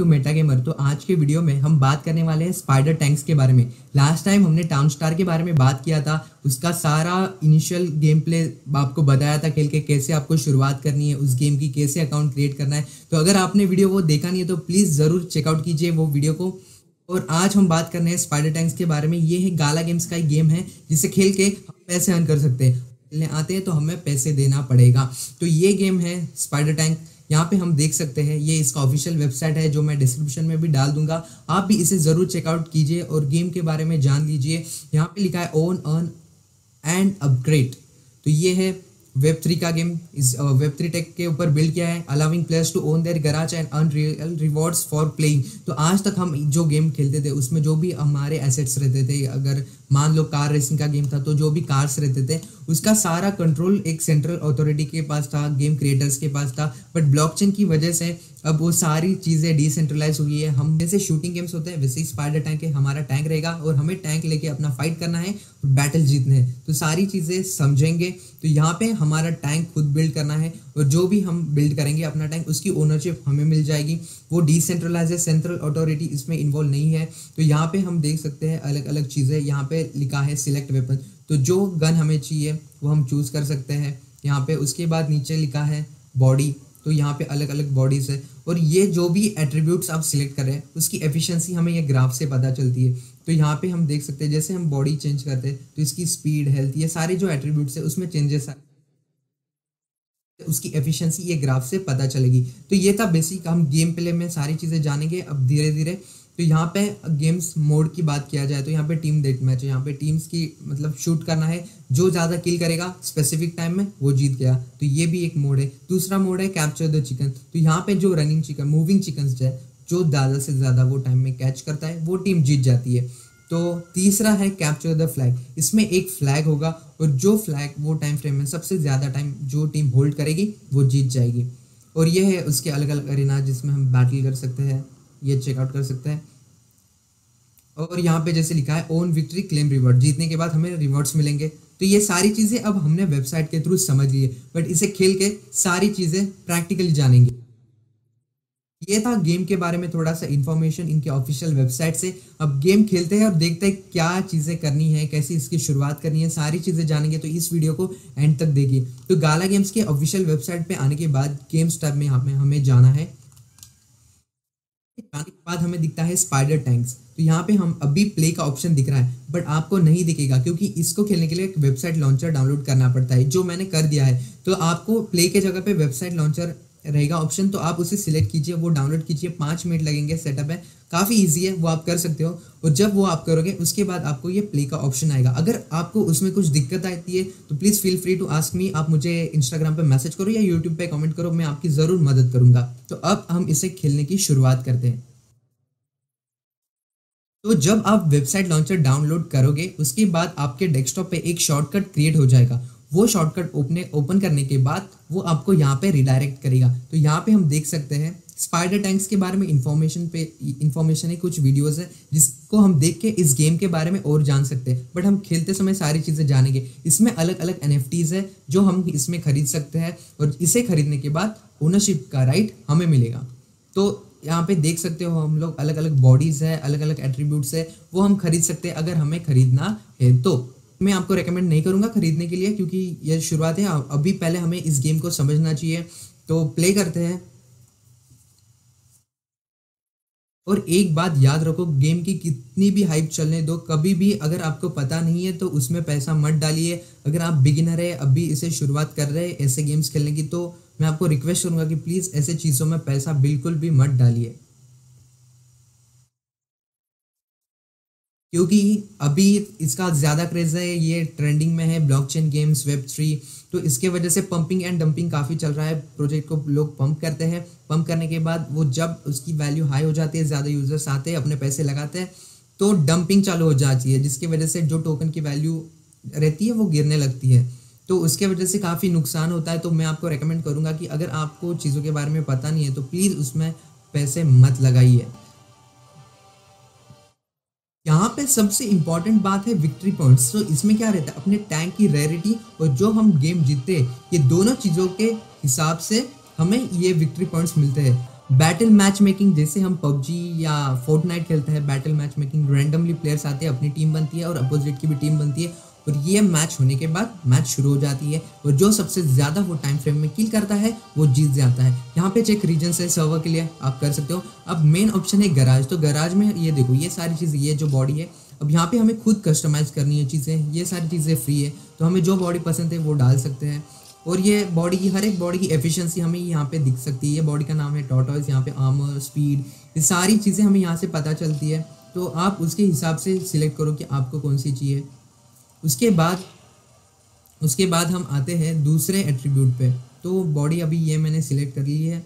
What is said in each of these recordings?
To Meta gamer. तो आज के वीडियो में हम बात करने वाले हैं स्पाइडर टैंक्स के बारे में। लास्ट टाइम हमने टाउन स्टार के बारे में बात किया था। उसका सारा इनिशियल गेम प्ले आपको बताया था खेल के कैसे आपको शुरुआत करनी है, उस गेम की कैसे अकाउंट क्रिएट करना है। तो अगर आपने वीडियो वो देखा नहीं है तो प्लीज़ ज़रूर चेकआउट कीजिए वो वीडियो को। और आज हम बात करने हैं स्पाइडर टैंक्स के बारे में। ये है गाला गेम्स का एक गेम है, जिसे खेल के हम पैसे अर्न कर सकते हैं। खेलने आते हैं तो हमें पैसे देना पड़ेगा। तो ये गेम है स्पाइडर टैंक। यहाँ पे हम देख सकते हैं, ये इसका ऑफिशियल वेबसाइट है, जो मैं डिस्क्रिप्शन में भी डाल दूँगा। आप भी इसे ज़रूर चेकआउट कीजिए और गेम के बारे में जान लीजिए। यहाँ पे लिखा है ओन अर्न एंड अपग्रेड तो ये है वेब थ्री का गेम इस वेब थ्री टेक के ऊपर बिल्ड किया है allowing players to own their garage and earn real rewards for playing तो आज तक हम जो गेम खेलते थे, उसमें जो भी हमारे एसेट्स रहते थे, अगर मान लो कार रेसिंग का गेम था तो जो भी कार्स रहते थे, उसका सारा कंट्रोल एक सेंट्रल अथॉरिटी के पास था गेम क्रिएटर्स के पास था बट ब्लॉकचेन की वजह से अब वो सारी चीज़ें डिसेंट्रलाइज हुई है। हम जैसे शूटिंग गेम्स होते हैं, वैसे ही स्पाइडर टैंक है हमारा टैंक रहेगा और हमें टैंक लेके अपना फाइट करना है और बैटल जीतने हैं। तो सारी चीज़ें समझेंगे। तो यहाँ पे हमारा टैंक खुद बिल्ड करना है और जो भी हम बिल्ड करेंगे अपना टैंक उसकी ओनरशिप हमें मिल जाएगी। वो डिसेंट्रलाइज है सेंट्रल अथॉरिटी इसमें इन्वॉल्व नहीं है। तो यहाँ पे हम देख सकते हैं अलग अलग चीज़ें। यहाँ पे लिखा है सिलेक्ट वेपन तो जो गन हमें चाहिए, वो हम चूज़ कर सकते हैं। यहाँ पे उसके बाद नीचे लिखा है बॉडी तो यहाँ पे अलग अलग बॉडीज है। और ये जो भी एट्रीब्यूट्स आप सिलेक्ट कर रहे हैं, उसकी एफिशिएंसी हमें ये ग्राफ से पता चलती है। तो यहाँ पे हम देख सकते हैं, जैसे हम बॉडी चेंज करते हैं तो इसकी स्पीड हेल्थ ये सारे जो एट्रीब्यूट्स है, उसमें चेंजेस आ उसकी एफिशिएंसी ये ग्राफ से पता चलेगी। तो ये था बेसिक हम गेम प्ले में सारी चीज़ें जानेंगे अब धीरे धीरे तो यहाँ पे गेम्स मोड की बात किया जाए तो यहाँ पे टीम डेट मैच है। यहाँ पे टीम्स की मतलब शूट करना है। जो ज़्यादा किल करेगा स्पेसिफिक टाइम में वो जीत गया। तो ये भी एक मोड है। दूसरा मोड है कैप्चर द चिकन तो यहाँ पे जो रनिंग चिकन मूविंग चिकन है, जो ज़्यादा से ज़्यादा वो टाइम में कैच करता है, वो टीम जीत जाती है। तो तीसरा है कैप्चर द फ्लैग इसमें एक फ्लैग होगा और जो फ्लैग वो टाइम फ्रेम में सबसे ज़्यादा टाइम जो टीम होल्ड करेगी, वो जीत जाएगी। और ये है उसके अलग अलग अरेना जिसमें हम बैटल कर सकते हैं। ये चेकआउट कर सकते हैं। और यहाँ पे जैसे लिखा है ओन विक्ट्री क्लेम रिवॉर्ड जीतने के बाद हमें रिवॉर्ड्स मिलेंगे। तो ये सारी चीज़ें अब हमने वेबसाइट के थ्रू समझ ली है। बट इसे खेल के सारी चीज़ें प्रैक्टिकली जानेंगे। ये था गेम के बारे में थोड़ा सा इन्फॉर्मेशन इनके ऑफिशियल वेबसाइट से। अब गेम खेलते हैं और देखते हैं क्या चीज़ें करनी है, कैसी इसकी शुरुआत करनी है, सारी चीज़ें जानेंगे। तो इस वीडियो को एंड तक देखिए। तो गाला गेम्स के ऑफिशियल वेबसाइट पे आने के बाद गेम्स टैब में हमें हमें जाना है। के बाद हमें दिखता है स्पाइडर टैंक्स तो यहाँ पे हम अभी प्ले का ऑप्शन दिख रहा है बट आपको नहीं दिखेगा, क्योंकि इसको खेलने के लिए एक वेबसाइट लॉन्चर डाउनलोड करना पड़ता है, जो मैंने कर दिया है। तो आपको प्ले के जगह पे वेबसाइट लॉन्चर रहेगा। ऑप्शन तो आप उसे सिलेक्ट कीजिए, वो डाउनलोड कीजिए, पाँच मिनट लगेंगे सेटअप है। काफ़ी ईजी है, वो आप कर सकते हो। और जब वो आप करोगे, उसके बाद आपको ये प्ले का ऑप्शन आएगा। अगर आपको उसमें कुछ दिक्कत आती है तो please feel free to ask me आप मुझे इंस्टाग्राम पे मैसेज करो या यूट्यूब पे कमेंट करो, मैं आपकी ज़रूर मदद करूँगा। तो अब हम इसे खेलने की शुरुआत करते हैं। तो जब आप वेबसाइट लॉन्चर डाउनलोड करोगे, उसके बाद आपके डेस्कटॉप पे एक शॉर्टकट क्रिएट हो जाएगा। वो शॉर्टकट ओपने ओपन करने के बाद वो आपको यहाँ पे रिडायरेक्ट करेगा। तो यहाँ पे हम देख सकते हैं स्पाइडर टैंक्स के बारे में इंफॉर्मेशन पे इंफॉर्मेशन है, कुछ वीडियोस है, जिसको हम देख के इस गेम के बारे में और जान सकते हैं। बट हम खेलते समय सारी चीज़ें जानेंगे। इसमें अलग अलग एन है, जो हम इसमें खरीद सकते हैं, और इसे खरीदने के बाद ओनरशिप का राइट हमें मिलेगा। तो यहाँ पे देख सकते हो हम लोग अलग अलग बॉडीज़ है अलग अलग एट्रीब्यूट्स है, वो हम खरीद सकते हैं, अगर हमें खरीदना है तो। मैं आपको रेकमेंड नहीं करूँगा खरीदने के लिए क्योंकि ये शुरुआत है। अभी पहले हमें इस गेम को समझना चाहिए। तो प्ले करते हैं। और एक बात याद रखो गेम की कितनी भी हाइप चलने दो, कभी भी अगर आपको पता नहीं है तो उसमें पैसा मत डालिए। अगर आप बिगिनर है, अभी इसे शुरुआत कर रहे हैं ऐसे गेम्स खेलने की तो मैं आपको रिक्वेस्ट करूँगा कि प्लीज़ ऐसे चीज़ों में पैसा बिल्कुल भी मत डालिए। क्योंकि अभी इसका ज़्यादा क्रेज है, ये ट्रेंडिंग में है ब्लॉकचेन गेम्स वेब थ्री तो इसके वजह से पंपिंग एंड डंपिंग काफ़ी चल रहा है। प्रोजेक्ट को लोग पंप करते हैं। पंप करने के बाद वो जब उसकी वैल्यू हाई हो जाती है, ज़्यादा यूज़र्स आते हैं, अपने पैसे लगाते हैं तो डंपिंग चालू हो जाती है, जिसकी वजह से जो टोकन की वैल्यू रहती है, वो गिरने लगती है। तो उसके वजह से काफ़ी नुकसान होता है। तो मैं आपको रेकमेंड करूँगा कि अगर आपको चीज़ों के बारे में पता नहीं है तो प्लीज़ उसमें पैसे मत लगाइए। यहाँ पे सबसे इंपॉर्टेंट बात है विक्ट्री पॉइंट्स तो इसमें क्या रहता है? अपने टैंक की रेरिटी और जो हम गेम जीतते ये दोनों चीज़ों के हिसाब से हमें ये विक्ट्री पॉइंट्स मिलते हैं। बैटल मैच मेकिंग जैसे हम पबजी या फोर्ट खेलते हैं battle match making randomly players आते हैं, अपनी टीम बनती है और अपोजिट की भी टीम बनती है। और ये मैच होने के बाद मैच शुरू हो जाती है और जो सबसे ज़्यादा वो टाइम फ्रेम में किल करता है, वो जीत जाता है। यहाँ पे चेक रीजन है सर्वर के लिए आप कर सकते हो। अब मेन ऑप्शन है गराज तो गराज में ये देखो, ये सारी चीज़, ये जो बॉडी है, अब यहाँ पे हमें खुद कस्टमाइज करनी है चीज़ें। ये सारी चीज़ें फ्री है। तो हमें जो बॉडी पसंद है, वो डाल सकते हैं। और ये बॉडी की, हर एक बॉडी की एफिशिएंसी हमें यहाँ पे दिख सकती है। ये बॉडी का नाम है टॉटॉइस यहाँ पे आर्मर स्पीड ये सारी चीज़ें हमें यहाँ से पता चलती है। तो आप उसके हिसाब से सिलेक्ट करो कि आपको कौन सी चाहिए। उसके बाद उसके बाद हम आते हैं दूसरे एट्रीब्यूट पे। तो बॉडी अभी ये मैंने सिलेक्ट कर ली है।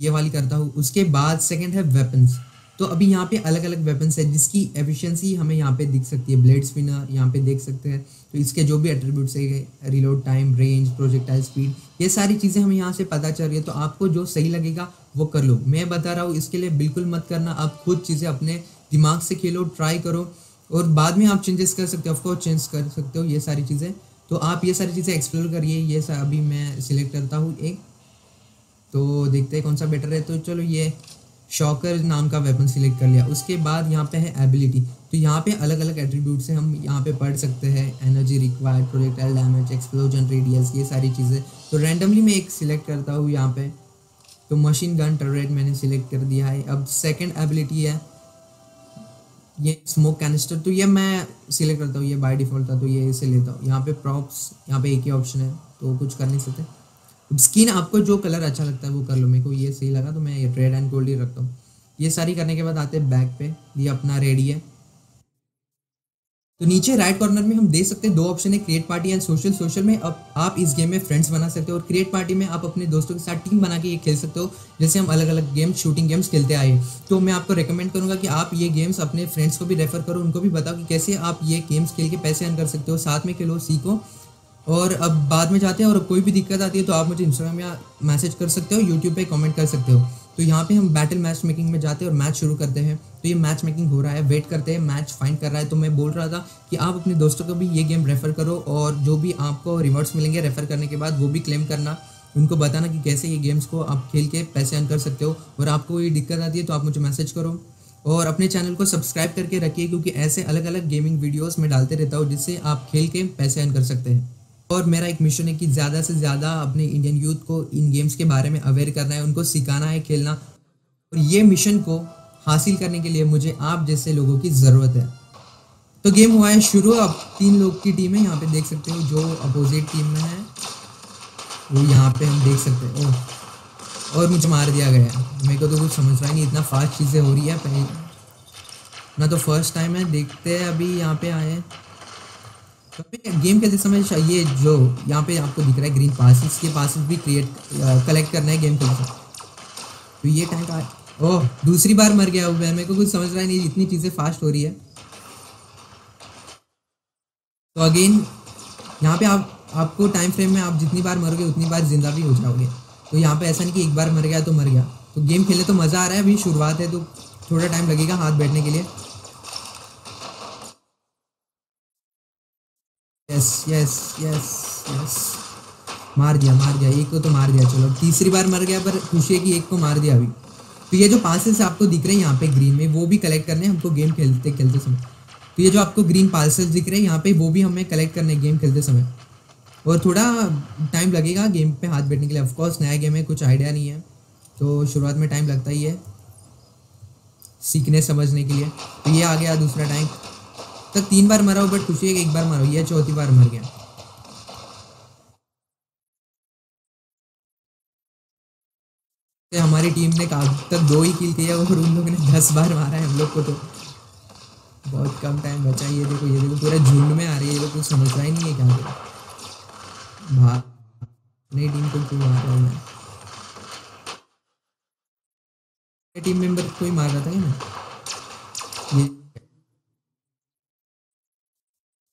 ये वाली करता हूँ। उसके बाद सेकंड है वेपन्स तो अभी यहाँ पे अलग अलग वेपन्स है, जिसकी एफिशिएंसी हमें यहाँ पे दिख सकती है। ब्लेड स्पिनर यहाँ पे देख सकते हैं। तो इसके जो भी एट्रीब्यूट्स है reload time range projectile speed ये सारी चीज़ें हमें यहाँ से पता चल रही है। तो आपको जो सही लगेगा, वो कर लो। मैं बता रहा हूँ, इसके लिए बिल्कुल मत करना। आप खुद चीज़ें अपने दिमाग से खेलो ट्राई करो। और बाद में आप चेंजेस कर सकते हो ऑफकोर्स चेंज कर सकते हो, ये सारी चीज़ें। तो आप ये सारी चीज़ें एक्सप्लोर करिए, ये अभी मैं सिलेक्ट करता हूँ एक। तो देखते हैं कौन सा बेटर है। तो चलो ये शॉकर नाम का वेपन सिलेक्ट कर लिया। उसके बाद यहाँ पे है एबिलिटी तो यहाँ पे अलग अलग एट्रीब्यूट से हम यहाँ पे पढ़ सकते हैं। Energy required projectile damage explosion radius ये सारी चीज़ें। तो रैंडमली मैं एक सिलेक्ट करता हूँ यहाँ पे। तो मशीन गन टर्रेट मैंने सिलेक्ट कर दिया है। अब सेकेंड एबिलिटी है। ये स्मोक कैनिस्टर तो ये मैं सिलेक्ट करता हूँ, ये बाय डिफ़ॉल्ट था तो ये इसे लेता हूँ। यहाँ पे प्रॉप्स यहाँ पे एक ही ऑप्शन है तो कुछ कर नहीं सकते। स्किन आपको जो कलर अच्छा लगता है, वो कर लो। मेरे को ये सही लगा तो मैं रेड एंड गोल्ड ही रखता हूँ। ये सारी करने के बाद आते हैं बैक पे, ये अपना रेडी है। तो नीचे राइट कॉर्नर में हम देख सकते हैं दो ऑप्शन है create party and social social में अब आप इस गेम में फ्रेंड्स बना सकते हो और क्रिएट पार्टी में आप अपने दोस्तों के साथ टीम बना के ये खेल सकते हो, जैसे हम अलग अलग गेम्स शूटिंग गेम्स खेलते आए तो मैं आपको रिकमेंड करूँगा कि आप ये गेम्स अपने फ्रेंड्स को भी रेफर करो, उनको भी बताओ कि कैसे आप ये गेम्स खेल के पैसे अर्न कर सकते हो, साथ में खेलो, सीखो। और अब बाद में जाते हैं और कोई भी दिक्कत आती है तो आप मुझे इंस्टाग्राम या मैसेज कर सकते हो यूट्यूब पर कॉमेंट कर सकते हो। तो यहाँ पे हम बैटल मैच मेकिंग में जाते हैं और मैच शुरू करते हैं। तो ये मैच मेकिंग हो रहा है। वेट करते हैं मैच फाइंड कर रहा है। तो मैं बोल रहा था कि आप अपने दोस्तों को भी ये गेम रेफ़र करो और जो भी आपको रिवॉर्ड्स मिलेंगे रेफ़र करने के बाद वो भी क्लेम करना। उनको बताना कि कैसे ये गेम्स को आप खेल के पैसे अर्न कर सकते हो। और आपको ये दिक्कत आती है तो आप मुझे मैसेज करो। और अपने चैनल को सब्सक्राइब करके रखिए क्योंकि ऐसे अलग अलग गेमिंग वीडियोस में डालते रहता हूँ जिससे आप खेल के पैसे अर्न कर सकते हैं। और मेरा एक मिशन है कि ज़्यादा से ज़्यादा अपने इंडियन यूथ को इन गेम्स के बारे में अवेयर करना है, उनको सिखाना है, खेलना। और ये मिशन को हासिल करने के लिए मुझे आप जैसे लोगों की ज़रूरत है। तो गेम हुआ है शुरू अब तीन लोग की टीम है, यहाँ पे देख सकते हो जो अपोजिट टीम में है। वो यहाँ पे हम देख सकते हैं। ओह, और मुझे मार दिया गया मेरे को तो कुछ समझ रहा नहीं, इतना फास्ट चीज़ें हो रही है, पहले। ना तो फ़र्स्ट टाइम है, देखते हैं अभी यहाँ पे आए गेम खेलते समय ये जो यहाँ पे आपको दिख रहा है ग्रीन पासिस के पासिस भी क्रिएट कलेक्ट करना है गेम खेलते तो ये टाइम का, ओह, दूसरी बार मर गया मैं मेरे को कुछ समझ रहा है नहीं, इतनी चीज़ें फास्ट हो रही है। तो अगेन यहाँ पे आप, आपको टाइम फ्रेम में आप जितनी बार मरोगे, उतनी बार ज़िंदा भी हो जाओगे। तो यहाँ पे ऐसा नहीं कि एक बार मर गया तो मर गया। तो गेम खेलने तो मज़ा आ रहा है, अभी शुरुआत है तो थोड़ा टाइम लगेगा हाथ बैठने के लिए। यस यस यस यस मार दिया मार दिया। एक को तो मार दिया, चलो। तीसरी बार मर गया, पर खुशी है कि एक को मार दिया अभी। तो ये जो पार्सल्स आपको दिख रहे हैं यहाँ पे ग्रीन में, वो भी कलेक्ट करने हमको गेम खेलते खेलते समय। तो ये जो आपको ग्रीन पार्सल्स दिख रहे हैं यहाँ पे, वो भी हमें कलेक्ट करने गेम खेलते समय। और थोड़ा टाइम लगेगा गेम पे हाथ बैठने के लिए। ऑफकोर्स नया गेम है, कुछ आइडिया नहीं है। तो शुरुआत में टाइम लगता ही है। सीखने, समझने के लिए। तो ये आ गया दूसरा टाइम तो तीन बार मरा हो बट खुशी एक बार मरो, ये चौथी बार मर गया। हमारी टीम ने अब तक दो ही किल किया और उन लोगों ने दस बार मारा है हम लोग को तो। बहुत कम टाइम बचा ये देखो ये देखो, पूरा झुंड में आ रही है, ये लोग कुछ समझता ही नहीं है क्या भाग अपनी टीम को क्यों मार रहा हूँ टीम मेंबर कोई मार रहा था क्या ये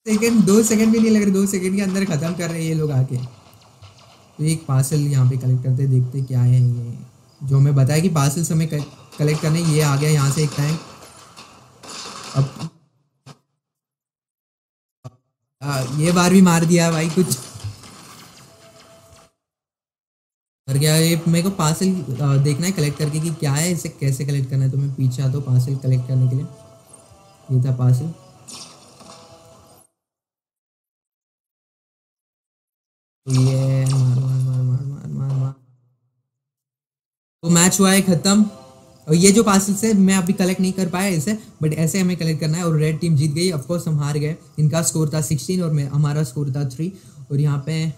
सेकंड दो सेकंड भी नहीं लग रहे दो सेकंड के अंदर ख़त्म कर रहे हैं ये लोग आके। तो एक पार्सल यहाँ पे कलेक्ट करते देखते क्या है ये। जो हमें बताया कि पार्सल हमें कलेक्ट करने ये आ गया यहाँ से एक टाइम अब आ, ये बार भी मार दिया भाई कुछ। और क्या ये मेरे को पार्सल देखना है कलेक्ट करके कि क्या है इसे कैसे कलेक्ट करना है। तो मैं पीछे आता हूँ पार्सल कलेक्ट करने के लिए। ये था पार्सल तो मैच हुआ है, ख़त्म। और ये जो पार्सल से मैं अभी कलेक्ट नहीं कर पाया इसे बट ऐसे हमें कलेक्ट करना है और रेड टीम जीत गई। ऑफकोर्स हम हार गए। इनका स्कोर था सिक्सटीन और हमारा स्कोर था थ्री और यहाँ पे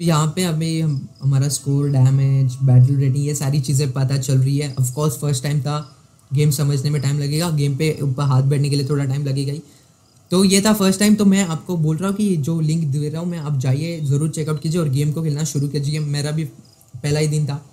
यहाँ पे अभी हम, हमारा स्कोर डैमेज बैटल रेटिंग ये सारी चीज़ें पता चल रही है। ऑफकोर्स फ़र्स्ट टाइम था। गेम समझने में टाइम लगेगा। गेम पे ऊपर हाथ बैठने के लिए थोड़ा टाइम लगेगा ही। तो ये था फ़र्स्ट टाइम तो मैं आपको बोल रहा हूँ कि जो लिंक दे रहा हूँ, मैं आप जाइए, ज़रूर चेकआउट कीजिए और गेम को खेलना शुरू कीजिए। मेरा भी पहला ही दिन था।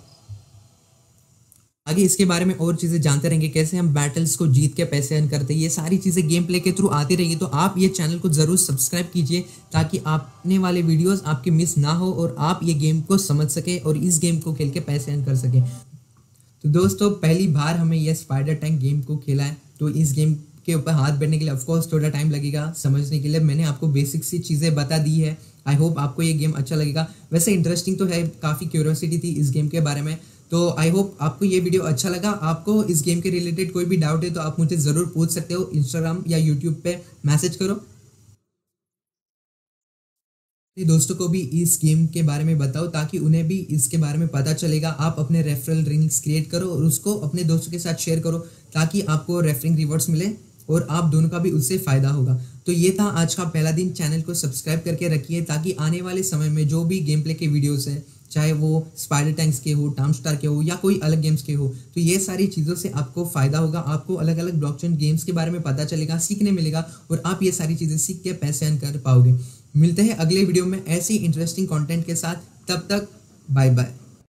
आगे इसके बारे में और चीज़ें जानते रहेंगे, कैसे हम बैटल्स को जीत के पैसे अर्न करते हैं, ये सारी चीज़ें गेम प्ले के थ्रू आती रहेंगी। तो आप ये चैनल को ज़रूर सब्सक्राइब कीजिए, ताकि आपने वाले वीडियोस आपके मिस ना हो और आप ये गेम को समझ सके और इस गेम को खेल के पैसे अर्न कर सके। तो दोस्तों, पहली बार हमें यह स्पाइडर टैंक गेम को खेला है तो इस गेम के ऊपर हाथ बैठने के लिए ऑफकोर्स थोड़ा टाइम लगेगा समझने के लिए। मैंने आपको बेसिक सी चीज़ें बता दी है। आई होप आपको ये गेम अच्छा लगेगा। वैसे इंटरेस्टिंग तो है, काफ़ी क्यूरियोसिटी थी इस गेम के बारे में। तो आई होप आपको ये वीडियो अच्छा लगा। आपको इस गेम के रिलेटेड कोई भी डाउट है तो आप मुझे ज़रूर पूछ सकते हो इंस्टाग्राम या यूट्यूब पे। मैसेज करो। अपने दोस्तों को भी इस गेम के बारे में बताओ, ताकि उन्हें भी इसके बारे में पता चलेगा। आप अपने रेफरल रिंग्स क्रिएट करो और उसको अपने दोस्तों के साथ शेयर करो, ताकि आपको रेफरिंग रिवॉर्ड्स मिले। और आप दोनों का भी उससे फ़ायदा होगा। तो ये था आज का पहला दिन। चैनल को सब्सक्राइब करके रखिए ताकि आने वाले समय में जो भी गेम प्ले के वीडियोस है, चाहे वो स्पाइडर टैंक्स के हो टाम स्टार के हो, या कोई अलग गेम्स के हो तो ये सारी चीज़ों से आपको फ़ायदा होगा। आपको अलग अलग ब्लॉकचेन गेम्स के बारे में पता चलेगा, सीखने मिलेगा और आप ये सारी चीज़ें सीख के पैसे अर्न कर पाओगे। मिलते हैं अगले वीडियो में ऐसी इंटरेस्टिंग कॉन्टेंट के साथ। तब तक बाय बाय